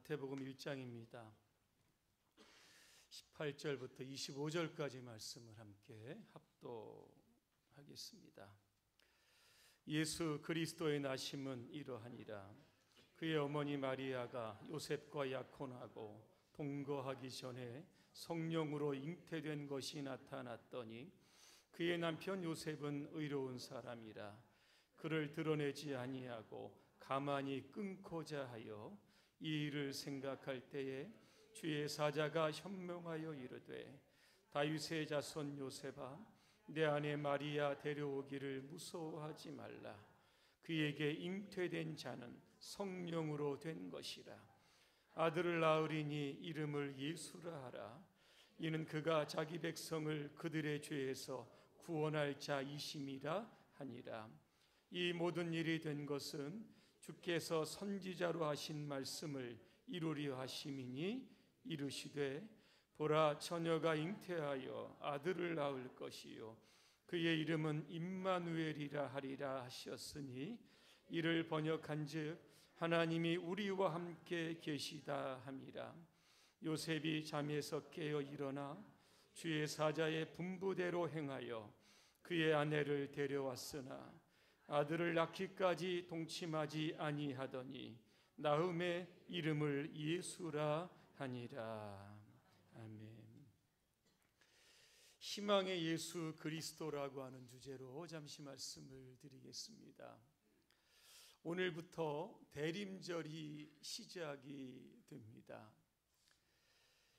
마태복음 1장입니다. 18절부터 25절까지 말씀을 함께 합독하겠습니다. 예수 그리스도의 나심은 이러하니라. 그의 어머니 마리아가 요셉과 약혼하고 동거하기 전에 성령으로 잉태된 것이 나타났더니 그의 남편 요셉은 의로운 사람이라 그를 드러내지 아니하고 가만히 끊고자 하여 이 일을 생각할 때에 주의 사자가 현명하여 이르되 다윗의 자손 요셉아 내 아내 마리아 데려오기를 무서워하지 말라. 그에게 잉태된 자는 성령으로 된 것이라. 아들을 낳으리니 이름을 예수라 하라. 이는 그가 자기 백성을 그들의 죄에서 구원할 자이심이라 하니라. 이 모든 일이 된 것은 주께서 선지자로 하신 말씀을 이루려 하심이니 이르시되 보라 처녀가 잉태하여 아들을 낳을 것이요 그의 이름은 임마누엘이라 하리라 하셨으니 이를 번역한즉 하나님이 우리와 함께 계시다 함이라. 요셉이 잠에서 깨어 일어나 주의 사자의 분부대로 행하여 그의 아내를 데려왔으나 아들을 낳기까지 동침하지 아니하더니 나음의 이름을 예수라 하니라. 아멘. 희망의 예수 그리스도라고 하는 주제로 잠시 말씀을 드리겠습니다. 오늘부터 대림절이 시작이 됩니다.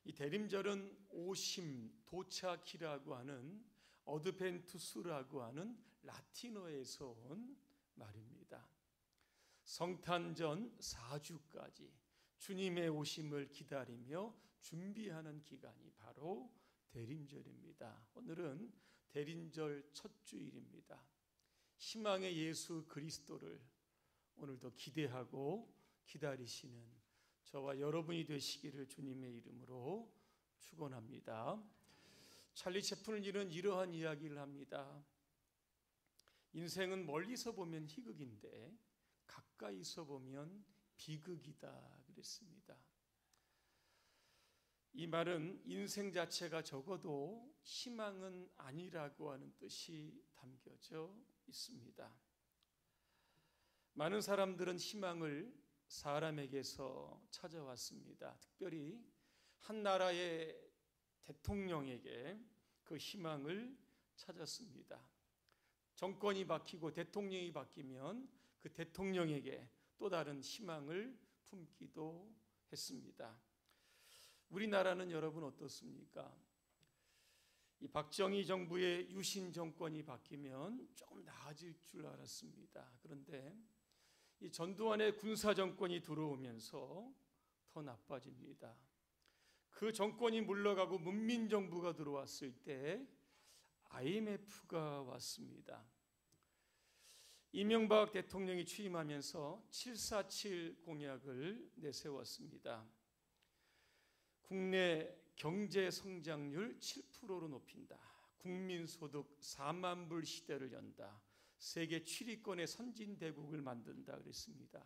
이 대림절은 오심, 도착이라고 하는 어드벤투스라고 하는 라틴어에서 온 말입니다. 성탄전 4주까지 주님의 오심을 기다리며 준비하는 기간이 바로 대림절입니다. 오늘은 대림절 첫 주일입니다. 희망의 예수 그리스도를 오늘도 기대하고 기다리시는 저와 여러분이 되시기를 주님의 이름으로 축원합니다. 찰리 채플린은 이러한 이야기를 합니다. 인생은 멀리서 보면 희극인데 가까이서 보면 비극이다 그랬습니다. 이 말은 인생 자체가 적어도 희망은 아니라고 하는 뜻이 담겨져 있습니다. 많은 사람들은 희망을 사람에게서 찾아왔습니다. 특별히 한 나라의 대통령에게 그 희망을 찾았습니다. 정권이 바뀌고 대통령이 바뀌면 그 대통령에게 또 다른 희망을 품기도 했습니다. 우리나라는 여러분 어떻습니까? 이 박정희 정부의 유신 정권이 바뀌면 조금 나아질 줄 알았습니다. 그런데 이 전두환의 군사 정권이 들어오면서 더 나빠집니다. 그 정권이 물러가고 문민 정부가 들어왔을 때 IMF가 왔습니다. 이명박 대통령이 취임하면서 747 공약을 내세웠습니다. 국내 경제 성장률 7%로 높인다. 국민 소득 4만 불 시대를 연다. 세계 7위권의 선진 대국을 만든다 그랬습니다.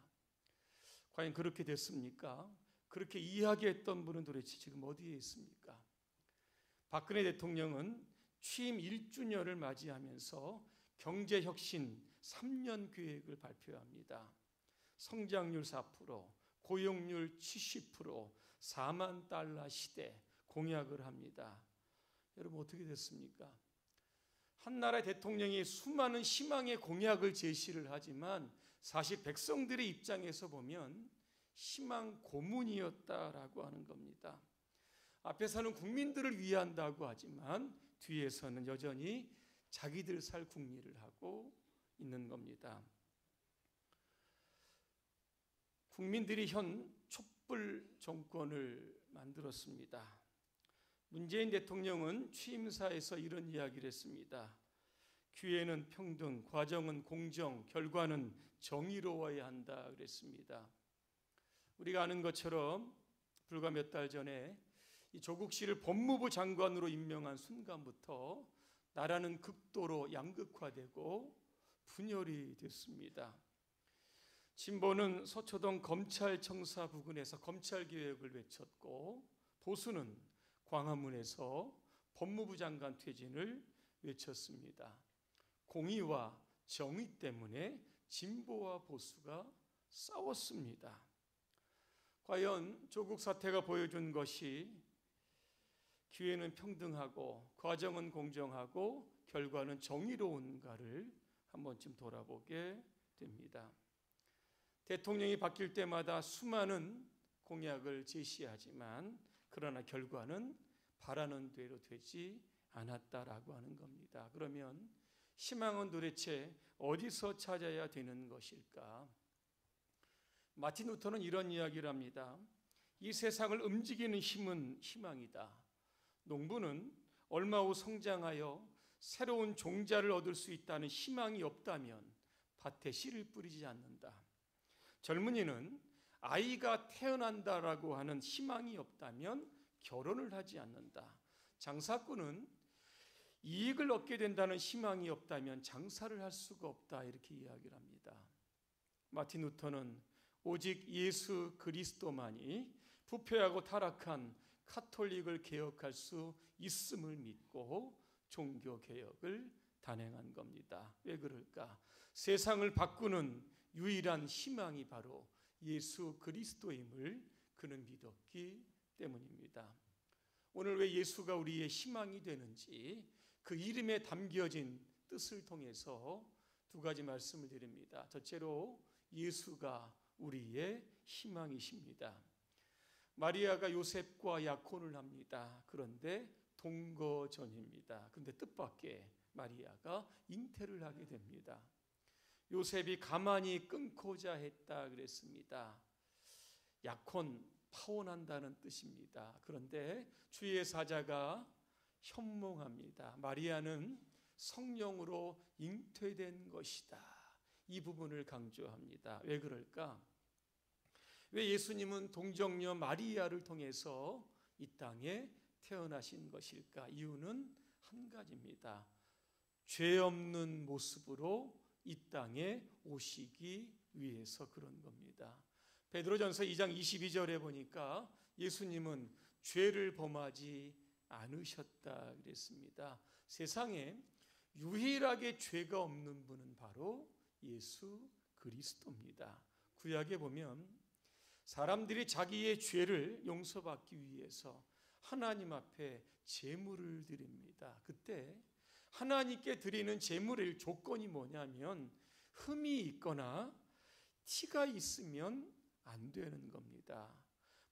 과연 그렇게 됐습니까? 그렇게 이야기했던 분은 도대체 지금 어디에 있습니까? 박근혜 대통령은 취임 1주년을 맞이하면서 경제혁신 3년 계획을 발표합니다. 성장률 4%, 고용률 70%, 4만 달러 시대 공약을 합니다. 여러분 어떻게 됐습니까? 한 나라의 대통령이 수많은 희망의 공약을 제시를 하지만 사실 백성들의 입장에서 보면 희망 고문이었다라고 하는 겁니다. 앞에서는 국민들을 위한다고 하지만 뒤에서는 여전히 자기들 살 국리를 하고 있는 겁니다. 국민들이 현 촛불 정권을 만들었습니다. 문재인 대통령은 취임사에서 이런 이야기를 했습니다. 기회는 평등, 과정은 공정, 결과는 정의로워야 한다 그랬습니다. 우리가 아는 것처럼 불과 몇 달 전에 조국 씨를 법무부 장관으로 임명한 순간부터 나라는 극도로 양극화되고 분열이 됐습니다. 진보는 서초동 검찰청사 부근에서 검찰개혁을 외쳤고 보수는 광화문에서 법무부 장관 퇴진을 외쳤습니다. 공의와 정의 때문에 진보와 보수가 싸웠습니다. 과연 조국 사태가 보여준 것이 기회는 평등하고 과정은 공정하고 결과는 정의로운가를 한 번쯤 돌아보게 됩니다. 대통령이 바뀔 때마다 수많은 공약을 제시하지만 그러나 결과는 바라는 대로 되지 않았다라고 하는 겁니다. 그러면 희망은 도대체 어디서 찾아야 되는 것일까? 마틴 루터는 이런 이야기를 합니다. 이 세상을 움직이는 힘은 희망이다. 농부는 얼마 후 성장하여 새로운 종자를 얻을 수 있다는 희망이 없다면 밭에 씨를 뿌리지 않는다. 젊은이는 아이가 태어난다라고 하는 희망이 없다면 결혼을 하지 않는다. 장사꾼은 이익을 얻게 된다는 희망이 없다면 장사를 할 수가 없다. 이렇게 이야기를 합니다. 마틴 루터는 오직 예수 그리스도만이 부패하고 타락한 카톨릭을 개혁할 수 있음을 믿고 종교 개혁을 단행한 겁니다. 왜 그럴까? 세상을 바꾸는 유일한 희망이 바로 예수 그리스도임을 그는 믿었기 때문입니다. 오늘 왜 예수가 우리의 희망이 되는지 그 이름에 담겨진 뜻을 통해서 두 가지 말씀을 드립니다. 첫째로 예수가 우리의 희망이십니다. 마리아가 요셉과 약혼을 합니다. 그런데 동거 전입니다. 그런데 뜻밖의 마리아가 잉태를 하게 됩니다. 요셉이 가만히 끊고자 했다 그랬습니다. 약혼 파혼한다는 뜻입니다. 그런데 주의 사자가 현몽합니다. 마리아는 성령으로 잉태된 것이다. 이 부분을 강조합니다. 왜 그럴까? 왜 예수님은 동정녀 마리아를 통해서 이 땅에 태어나신 것일까? 이유는 한 가지입니다. 죄 없는 모습으로 이 땅에 오시기 위해서 그런 겁니다. 베드로전서 2장 22절에 보니까 예수님은 죄를 범하지 않으셨다 그랬습니다. 세상에 유일하게 죄가 없는 분은 바로 예수 그리스도입니다. 구약에 보면 사람들이 자기의 죄를 용서받기 위해서 하나님 앞에 제물을 드립니다. 그때 하나님께 드리는 제물의 조건이 뭐냐면 흠이 있거나 티가 있으면 안 되는 겁니다.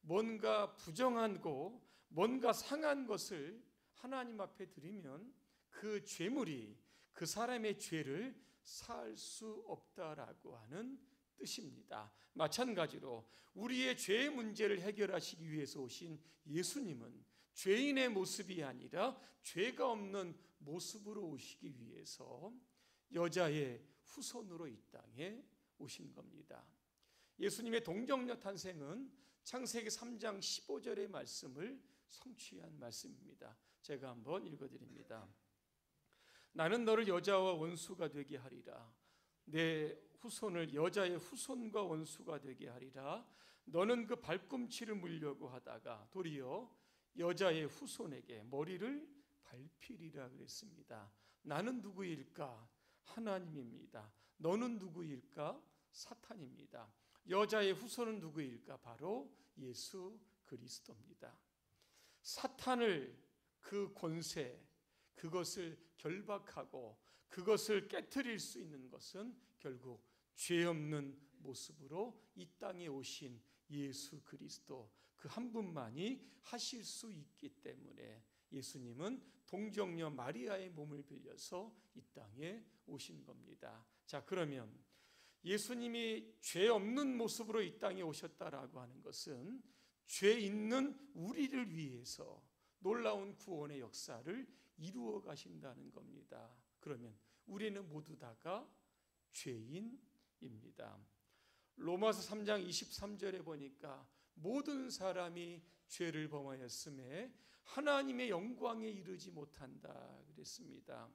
뭔가 부정하고 뭔가 상한 것을 하나님 앞에 드리면 그 죄물이 그 사람의 죄를 살 수 없다라고 하는 뜻입니다. 마찬가지로 우리의 죄의 문제를 해결하시기 위해서 오신 예수님은 죄인의 모습이 아니라 죄가 없는 모습으로 오시기 위해서 여자의 후손으로 이 땅에 오신 겁니다. 예수님의 동정녀 탄생은 창세기 3장 15절의 말씀을 성취한 말씀입니다. 제가 한번 읽어드립니다. 나는 너를 여자와 원수가 되게 하리라. 내 후손을 여자의 후손과 원수가 되게 하리라. 너는 그 발꿈치를 물려고 하다가 도리어 여자의 후손에게 머리를 밟히리라 그랬습니다. 나는 누구일까? 하나님입니다. 너는 누구일까? 사탄입니다. 여자의 후손은 누구일까? 바로 예수 그리스도입니다. 사탄을 그 권세, 그것을 결박하고 그것을 깨뜨릴 수 있는 것은 결국 죄 없는 모습으로 이 땅에 오신 예수 그리스도 그 한 분만이 하실 수 있기 때문에 예수님은 동정녀 마리아의 몸을 빌려서 이 땅에 오신 겁니다. 자, 그러면 예수님이 죄 없는 모습으로 이 땅에 오셨다라고 하는 것은 죄 있는 우리를 위해서 놀라운 구원의 역사를 이루어 가신다는 겁니다. 그러면 우리는 모두 다가 죄인입니다. 로마서 3장 23절에 보니까 모든 사람이 죄를 범하였음에 하나님의 영광에 이르지 못한다 그랬습니다.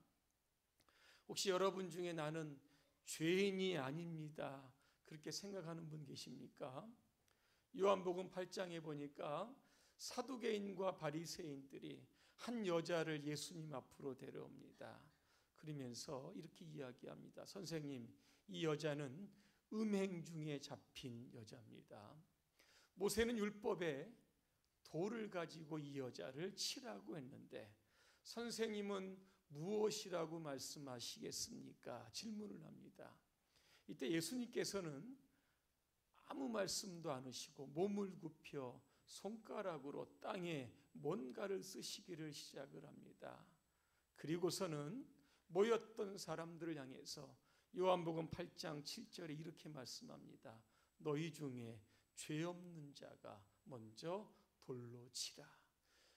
혹시 여러분 중에 나는 죄인이 아닙니다. 그렇게 생각하는 분 계십니까? 요한복음 8장에 보니까 사두개인과 바리새인들이 한 여자를 예수님 앞으로 데려옵니다. 그러면서 이렇게 이야기합니다. 선생님, 이 여자는 음행 중에 잡힌 여자입니다. 모세는 율법에 돌을 가지고 이 여자를 치라고 했는데 선생님은 무엇이라고 말씀하시겠습니까? 질문을 합니다. 이때 예수님께서는 아무 말씀도 안 하시고 몸을 굽혀 손가락으로 땅에 뭔가를 쓰시기를 시작을 합니다. 그리고서는 모였던 사람들을 향해서 요한복음 8장 7절에 이렇게 말씀합니다. 너희 중에 죄 없는 자가 먼저 돌로 치라.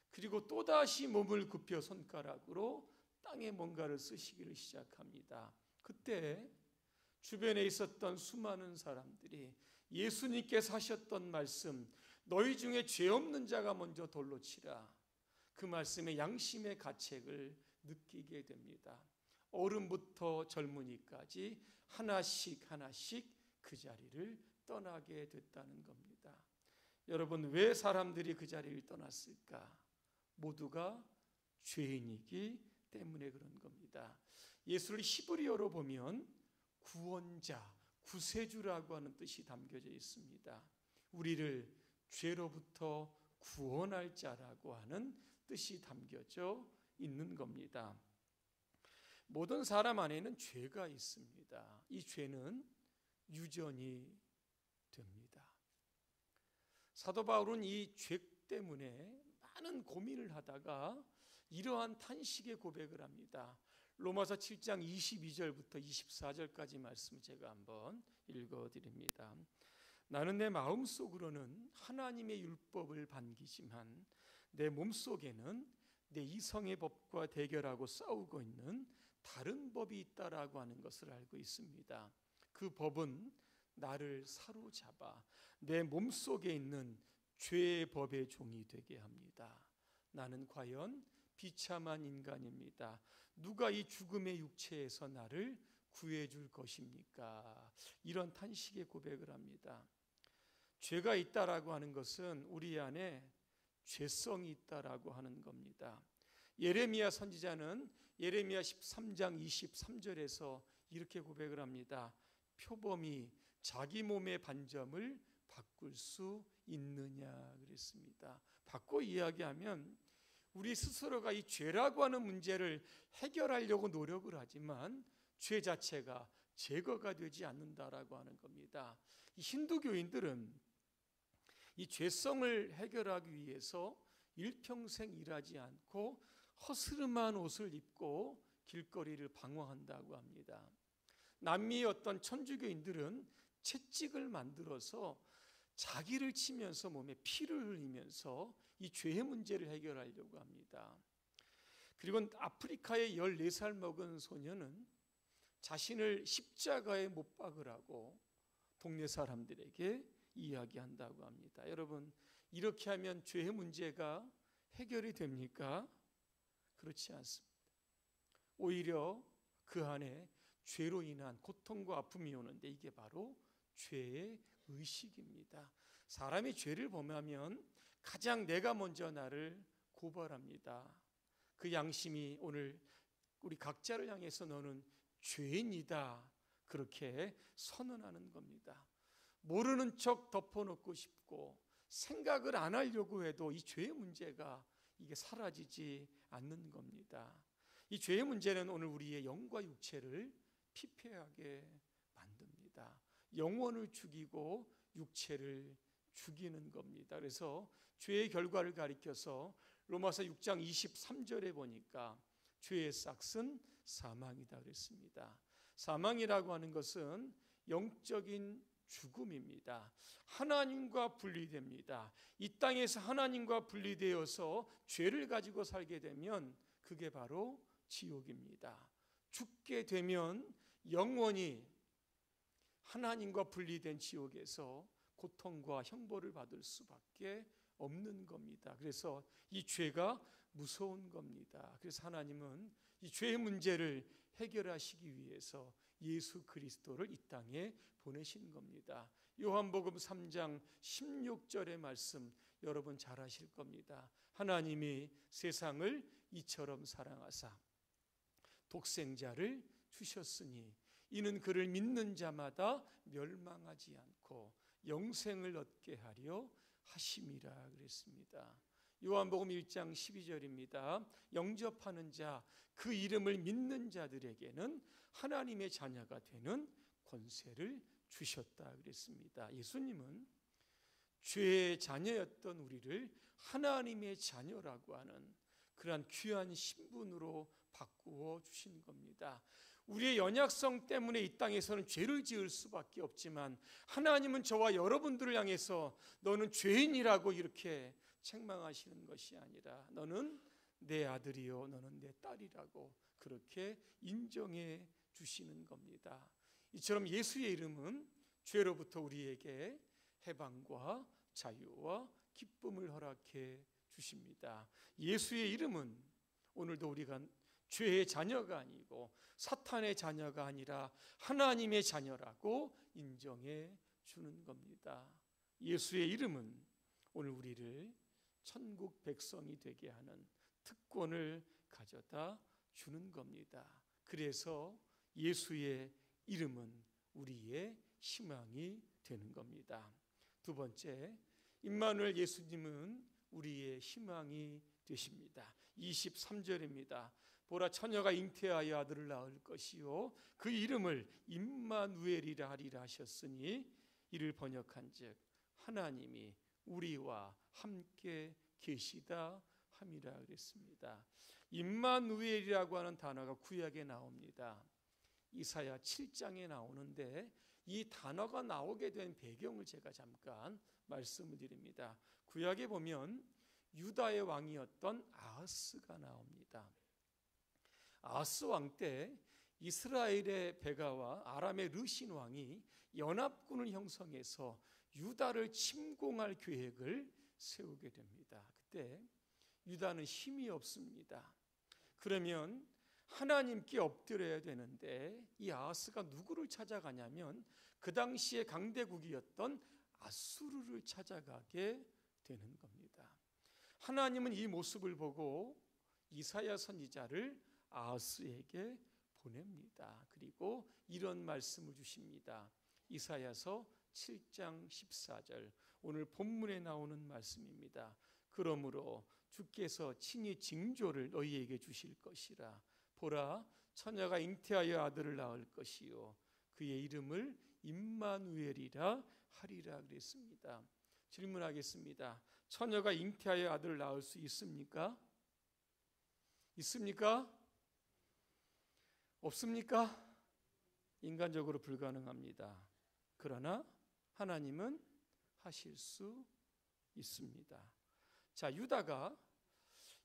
그리고 또다시 몸을 굽혀 손가락으로 땅에 뭔가를 쓰시기를 시작합니다. 그때 주변에 있었던 수많은 사람들이 예수님께서 하셨던 말씀, 너희 중에 죄 없는 자가 먼저 돌로 치라. 그 말씀에 양심의 가책을 느끼게 됩니다. 어른부터 젊은이까지 하나씩 하나씩 그 자리를 떠나게 됐다는 겁니다. 여러분, 왜 사람들이 그 자리를 떠났을까? 모두가 죄인이기 때문에 그런 겁니다. 예수를 히브리어로 보면 구원자, 구세주라고 하는 뜻이 담겨져 있습니다. 우리를 죄로부터 구원할 자라고 하는 뜻이 담겨져 있는 겁니다. 모든 사람 안에는 죄가 있습니다. 이 죄는 유전이 됩니다. 사도 바울은 이 죄 때문에 많은 고민을 하다가 이러한 탄식의 고백을 합니다. 로마서 7장 22절부터 24절까지 말씀 제가 한번 읽어 드립니다. 나는 내 마음속으로는 하나님의 율법을 반기지만 내 몸속에는 내 이성의 법과 대결하고 싸우고 있는 다른 법이 있다라고 하는 것을 알고 있습니다. 그 법은 나를 사로잡아 내 몸속에 있는 죄의 법의 종이 되게 합니다. 나는 과연 비참한 인간입니다. 누가 이 죽음의 육체에서 나를 구해 줄 것입니까? 이런 탄식의 고백을 합니다. 죄가 있다라고 하는 것은 우리 안에 죄성이 있다라고 하는 겁니다. 예레미야 선지자는 예레미야 13장 23절에서 이렇게 고백을 합니다. 표범이 자기 몸의 반점을 바꿀 수 있느냐 그랬습니다. 바꿔 이야기하면 우리 스스로가 이 죄라고 하는 문제를 해결하려고 노력을 하지만 죄 자체가 제거가 되지 않는다라고 하는 겁니다. 이 힌두교인들은 이 죄성을 해결하기 위해서 일평생 일하지 않고 허스름한 옷을 입고 길거리를 방황한다고 합니다. 남미의 어떤 천주교인들은 채찍을 만들어서 자기를 치면서 몸에 피를 흘리면서 이 죄의 문제를 해결하려고 합니다. 그리고 아프리카의 14살 먹은 소녀는 자신을 십자가에 못 박으라고 동네 사람들에게 이야기한다고 합니다. 여러분, 이렇게 하면 죄의 문제가 해결이 됩니까? 그렇지 않습니다. 오히려 그 안에 죄로 인한 고통과 아픔이 오는데 이게 바로 죄의 의식입니다. 사람이 죄를 범하면 가장 내가 먼저 나를 고발합니다. 그 양심이 오늘 우리 각자를 향해서 너는 죄인이다. 그렇게 선언하는 겁니다. 모르는 척 덮어놓고 싶고 생각을 안 하려고 해도 이 죄의 문제가 이게 사라지지 않는 겁니다. 이 죄의 문제는 오늘 우리의 영과 육체를 피폐하게 만듭니다. 영혼을 죽이고 육체를 죽이는 겁니다. 그래서 죄의 결과를 가리켜서 로마서 6장 23절에 보니까 죄의 싹은 사망이다 그랬습니다. 사망이라고 하는 것은 영적인 죽음입니다. 하나님과 분리됩니다. 이 땅에서 하나님과 분리되어서 죄를 가지고 살게 되면 그게 바로 지옥입니다. 죽게 되면 영원히 하나님과 분리된 지옥에서 고통과 형벌을 받을 수밖에 없는 겁니다. 그래서 이 죄가 무서운 겁니다. 그래서 하나님은 이 죄의 문제를 해결하시기 위해서 예수 그리스도를 이 땅에 보내신 겁니다. 요한복음 3장 16절의 말씀 여러분 잘 아실 겁니다. 하나님이 세상을 이처럼 사랑하사 독생자를 주셨으니 이는 그를 믿는 자마다 멸망하지 않고 영생을 얻게 하려 하심이라 그랬습니다. 요한복음 1장 12절입니다. 영접하는 자, 그 이름을 믿는 자들에게는 하나님의 자녀가 되는 권세를 주셨다 그랬습니다. 예수님은 죄의 자녀였던 우리를 하나님의 자녀라고 하는 그러한 귀한 신분으로 바꾸어 주신 겁니다. 우리의 연약성 때문에 이 땅에서는 죄를 지을 수밖에 없지만 하나님은 저와 여러분들을 향해서 너는 죄인이라고 이렇게 책망하시는 것이 아니라 너는 내 아들이요 너는 내 딸이라고 그렇게 인정해 주시는 겁니다. 이처럼 예수의 이름은 죄로부터 우리에게 해방과 자유와 기쁨을 허락해 주십니다. 예수의 이름은 오늘도 우리가 죄의 자녀가 아니고 사탄의 자녀가 아니라 하나님의 자녀라고 인정해 주는 겁니다. 예수의 이름은 오늘 우리를 천국 백성이 되게 하는 특권을 가져다 주는 겁니다. 그래서 예수의 이름은 우리의 희망이 되는 겁니다. 두 번째, 임마누엘 예수님은 우리의 희망이 되십니다. 23절입니다. 보라 처녀가 잉태하여 아들을 낳을 것이요 그 이름을 임마누엘이라 하리라 하셨으니 이를 번역한즉 하나님이 우리와 함께 계시다 함이라 그랬습니다. 임마누엘이라고 하는 단어가 구약에 나옵니다. 이사야 7장에 나오는데 이 단어가 나오게 된 배경을 제가 잠깐 말씀을 드립니다. 구약에 보면 유다의 왕이었던 아하스가 나옵니다. 아하스 왕 때 이스라엘의 베가와 아람의 르신 왕이 연합군을 형성해서 유다를 침공할 계획을 세우게 됩니다. 그때 유다는 힘이 없습니다. 그러면 하나님께 엎드려야 되는데 이 아하스가 누구를 찾아가냐면 그 당시에 강대국이었던 아수르를 찾아가게 되는 겁니다. 하나님은 이 모습을 보고 이사야 선지자를 아하스에게 보냅니다. 그리고 이런 말씀을 주십니다. 이사야서 7장 14절 오늘 본문에 나오는 말씀입니다. 그러므로 주께서 친히 징조를 너희에게 주실 것이라 보라 처녀가 잉태하여 아들을 낳을 것이요 그의 이름을 임마누엘이라 하리라 그랬습니다. 질문하겠습니다. 처녀가 잉태하여 아들을 낳을 수 있습니까? 있습니까? 없습니까? 인간적으로 불가능합니다. 그러나 하나님은 하실 수 있습니다. 자, 유다가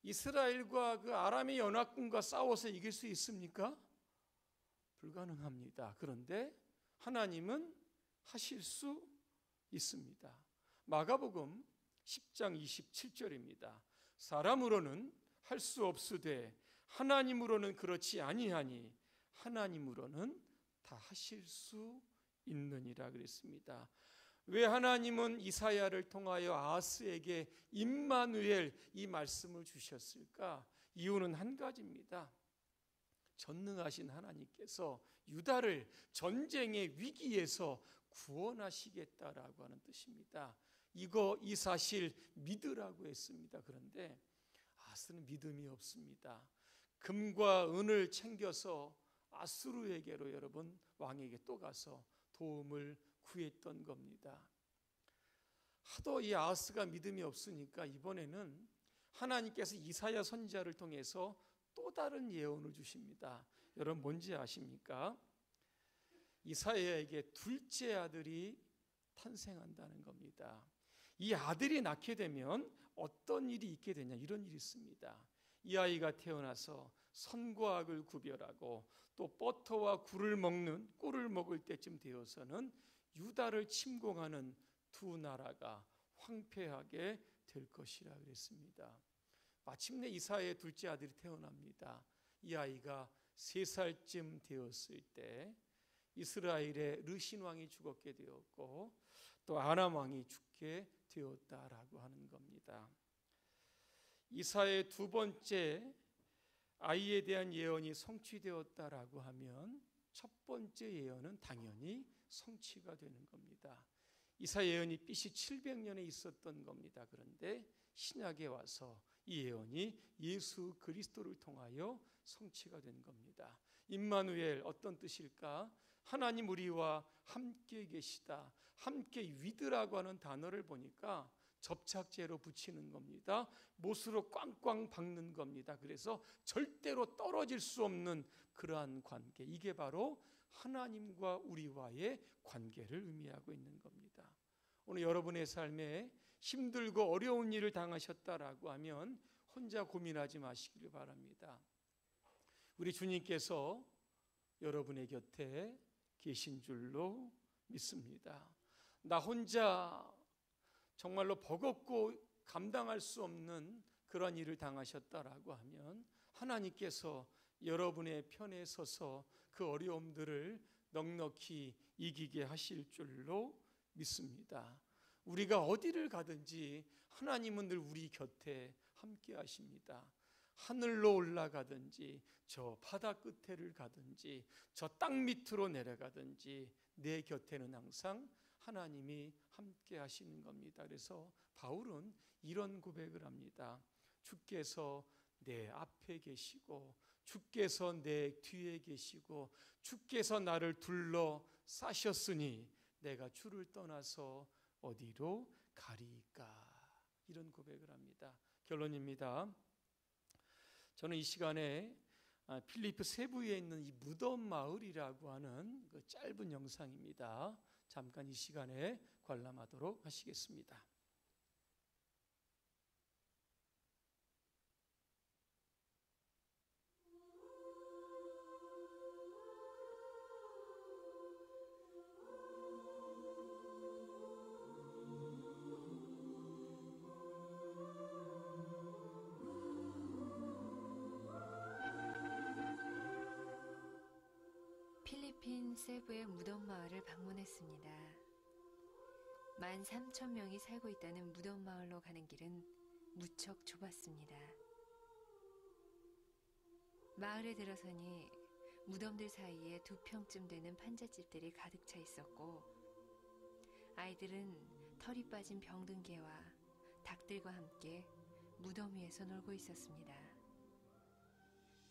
이스라엘과 그 아람의 연합군과 싸워서 이길 수 있습니까? 불가능합니다. 그런데 하나님은 하실 수 있습니다. 마가복음 10장 27절입니다. 사람으로는 할 수 없으되 하나님으로는 그렇지 아니하니 하나님으로는 다 하실 수 있느니라 그랬습니다. 왜 하나님은 이사야를 통하여 아스에게 임마누엘 이 말씀을 주셨을까? 이유는 한 가지입니다. 전능하신 하나님께서 유다를 전쟁의 위기에서 구원하시겠다라고 하는 뜻입니다. 이거 이 사실 믿으라고 했습니다. 그런데 아스는 믿음이 없습니다. 금과 은을 챙겨서 아수르에게로 여러분 왕에게 또 가서 도움을 구했던 겁니다. 하도 이 아하스가 믿음이 없으니까 이번에는 하나님께서 이사야 선지자를 통해서 또 다른 예언을 주십니다. 여러분 뭔지 아십니까? 이사야에게 둘째 아들이 탄생한다는 겁니다. 이 아들이 낳게 되면 어떤 일이 있게 되냐 이런 일이 있습니다. 이 아이가 태어나서 선과 악을 구별하고 또 버터와 굴을 먹는 꿀을 먹을 때쯤 되어서는 유다를 침공하는 두 나라가 황폐하게 될 것이라 그랬습니다. 마침내 이사의 둘째 아들이 태어납니다. 이 아이가 세 살쯤 되었을 때 이스라엘의 르신 왕이 죽었게 되었고 또 아람 왕이 죽게 되었다라고 하는 겁니다. 이사의 두 번째 아이에 대한 예언이 성취되었다라고 하면 첫 번째 예언은 당연히 성취가 되는 겁니다. 이사 예언이 BC 700년에 있었던 겁니다. 그런데 신약에 와서 이 예언이 예수 그리스도를 통하여 성취가 된 겁니다. 임마누엘 어떤 뜻일까? 하나님 우리와 함께 계시다. 함께 위드라고 하는 단어를 보니까 접착제로 붙이는 겁니다. 못으로 꽝꽝 박는 겁니다. 그래서 절대로 떨어질 수 없는 그러한 관계. 이게 바로 하나님과 우리와의 관계를 의미하고 있는 겁니다. 오늘 여러분의 삶에 힘들고 어려운 일을 당하셨다라고 하면 혼자 고민하지 마시기를 바랍니다. 우리 주님께서 여러분의 곁에 계신 줄로 믿습니다. 나 혼자 정말로 버겁고 감당할 수 없는 그런 일을 당하셨다라고 하면 하나님께서 여러분의 편에 서서 그 어려움들을 넉넉히 이기게 하실 줄로 믿습니다. 우리가 어디를 가든지 하나님은 늘 우리 곁에 함께 하십니다. 하늘로 올라가든지 저 바다 끝에를 가든지 저 땅 밑으로 내려가든지 내 곁에는 항상 하나님이 함께 하시는 겁니다. 그래서 바울은 이런 고백을 합니다. 주께서 내 앞에 계시고 주께서 내 뒤에 계시고 주께서 나를 둘러 싸셨으니 내가 주를 떠나서 어디로 가리까 이런 고백을 합니다. 결론입니다. 저는 이 시간에 아, 필리프 세부에 있는 이 무덤 마을이라고 하는 그 짧은 영상입니다. 잠깐 이 시간에 관람하도록 하시겠습니다. 세부의 무덤 마을을 방문했습니다. 만 3천 명이 살고 있다는 무덤 마을로 가는 길은 무척 좁았습니다. 마을에 들어서니 무덤들 사이에 두 평쯤 되는 판잣집들이 가득 차 있었고 아이들은 털이 빠진 병든개와 닭들과 함께 무덤 위에서 놀고 있었습니다.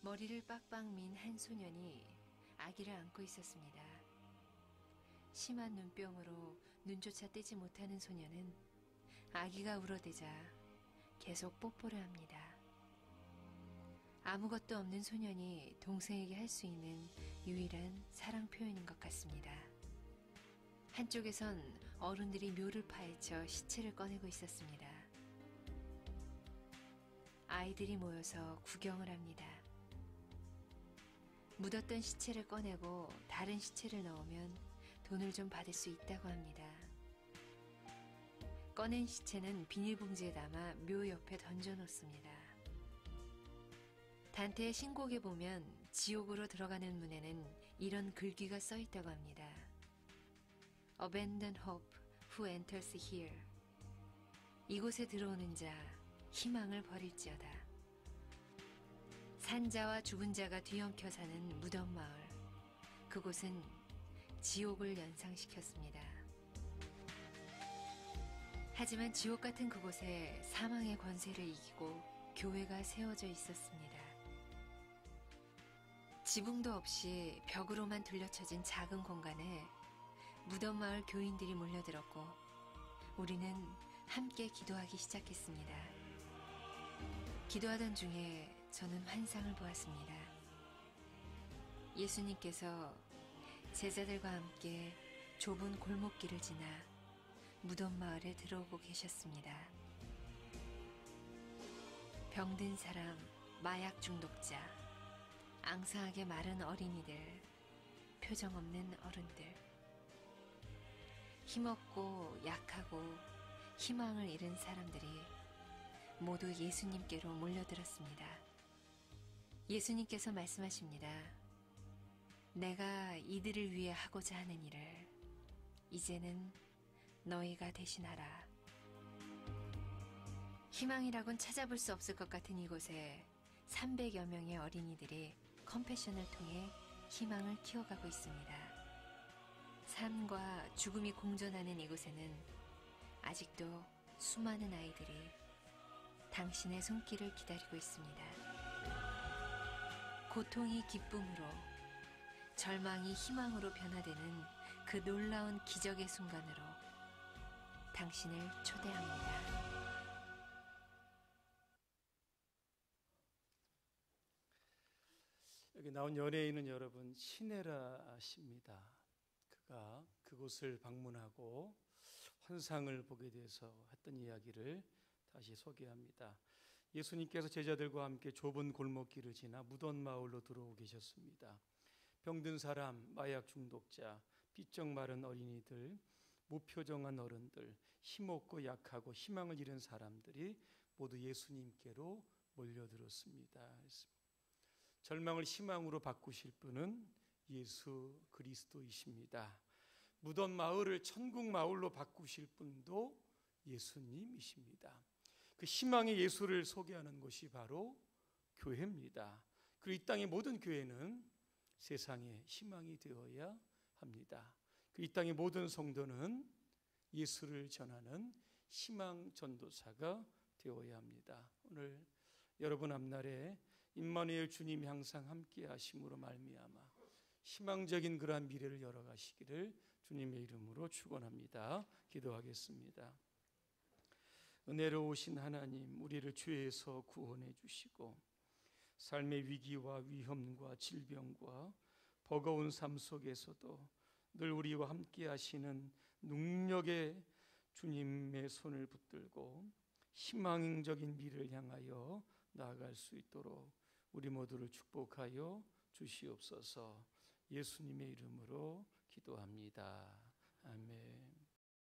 머리를 빡빡 민 한 소년이 아기를 안고 있었습니다. 심한 눈병으로 눈조차 떼지 못하는 소녀는 아기가 울어대자 계속 뽀뽀를 합니다. 아무것도 없는 소년이 동생에게 할 수 있는 유일한 사랑 표현인 것 같습니다. 한쪽에선 어른들이 묘를 파헤쳐 시체를 꺼내고 있었습니다. 아이들이 모여서 구경을 합니다. 묻었던 시체를 꺼내고 다른 시체를 넣으면 돈을 좀 받을 수 있다고 합니다. 꺼낸 시체는 비닐봉지에 담아 묘 옆에 던져놓습니다. 단테의 신곡에 보면 지옥으로 들어가는 문에는 이런 글귀가 써 있다고 합니다. Abandon hope who enters here. 이곳에 들어오는 자 희망을 버릴지어다. 산자와 죽은 자가 뒤엉켜 사는 무덤 마을. 그곳은 지옥을 연상시켰습니다. 하지만 지옥 같은 그곳에 사망의 권세를 이기고 교회가 세워져 있었습니다. 지붕도 없이 벽으로만 둘러쳐진 작은 공간에 무덤 마을 교인들이 몰려들었고 우리는 함께 기도하기 시작했습니다. 기도하던 중에 저는 환상을 보았습니다. 예수님께서 제자들과 함께 좁은 골목길을 지나 무덤 마을에 들어오고 계셨습니다. 병든 사람, 마약 중독자, 앙상하게 마른 어린이들, 표정 없는 어른들, 힘없고 약하고 희망을 잃은 사람들이 모두 예수님께로 몰려들었습니다. 예수님께서 말씀하십니다. 내가 이들을 위해 하고자 하는 일을 이제는 너희가 대신하라. 희망이라곤 찾아볼 수 없을 것 같은 이곳에 300여 명의 어린이들이 컴패션을 통해 희망을 키워가고 있습니다. 삶과 죽음이 공존하는 이곳에는 아직도 수많은 아이들이 당신의 손길을 기다리고 있습니다. 고통이 기쁨으로, 절망이 희망으로 변화되는 그 놀라운 기적의 순간으로 당신을 초대합니다. 여기 나온 연예인은 여러분 시네라 씨입니다. 그가 그곳을 방문하고 환상을 보게 돼서 했던 이야기를 다시 소개합니다. 예수님께서 제자들과 함께 좁은 골목길을 지나 무덤 마을로 들어오고 계셨습니다. 병든 사람, 마약 중독자, 삐쩍 마른 어린이들, 무표정한 어른들, 힘없고 약하고 희망을 잃은 사람들이 모두 예수님께로 몰려들었습니다. 절망을 희망으로 바꾸실 분은 예수 그리스도이십니다. 무덤 마을을 천국 마을로 바꾸실 분도 예수님이십니다. 그 희망의 예수를 소개하는 것이 바로 교회입니다. 그리고 이 땅의 모든 교회는 세상의 희망이 되어야 합니다. 그이 땅의 모든 성도는 예수를 전하는 희망 전도사가 되어야 합니다. 오늘 여러분 앞날에 임마누엘 주님이 항상 함께 하심으로 말미암아 희망적인 그러한 미래를 열어가시기를 주님의 이름으로 축원합니다. 기도하겠습니다. 은혜로우신 하나님, 우리를 죄에서 구원해 주시고 삶의 위기와 위험과 질병과 버거운 삶 속에서도 늘 우리와 함께 하시는 능력의 주님의 손을 붙들고 희망적인 미래를 향하여 나아갈 수 있도록 우리 모두를 축복하여 주시옵소서. 예수님의 이름으로 기도합니다. 아멘.